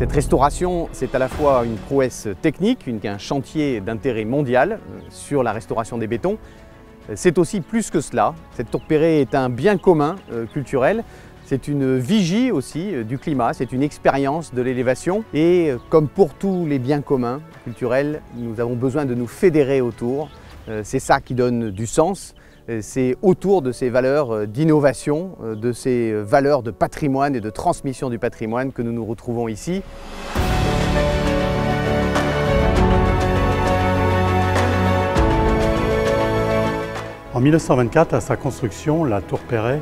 Cette restauration, c'est à la fois une prouesse technique, un chantier d'intérêt mondial euh, sur la restauration des bétons. C'est aussi plus que cela. Cette tour Perret est un bien commun euh, culturel. C'est une vigie aussi euh, du climat, c'est une expérience de l'élévation. Et comme pour tous les biens communs culturels, nous avons besoin de nous fédérer autour. C'est ça qui donne du sens. C'est autour de ces valeurs d'innovation, de ces valeurs de patrimoine et de transmission du patrimoine que nous nous retrouvons ici. En 1924, à sa construction, la tour Perret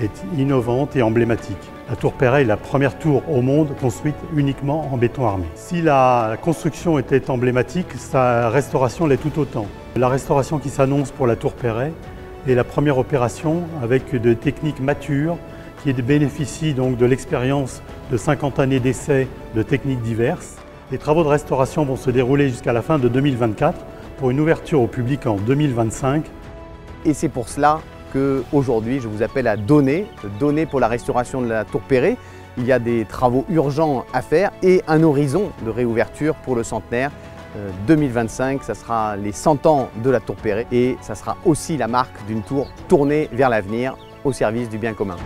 est innovante et emblématique. La tour Perret est la première tour au monde construite uniquement en béton armé. Si la construction était emblématique, sa restauration l'est tout autant. La restauration qui s'annonce pour la tour Perret est la première opération avec des techniques matures qui bénéficient donc de l'expérience de 50 années d'essais de techniques diverses. Les travaux de restauration vont se dérouler jusqu'à la fin de 2024 pour une ouverture au public en 2025. Et c'est pour cela qu'aujourd'hui, je vous appelle à donner, donner pour la restauration de la Tour Perret. Il y a des travaux urgents à faire et un horizon de réouverture pour le centenaire. 2025, euh, ça sera les 100 ans de la Tour Perret et ça sera aussi la marque d'une tour tournée vers l'avenir au service du bien commun.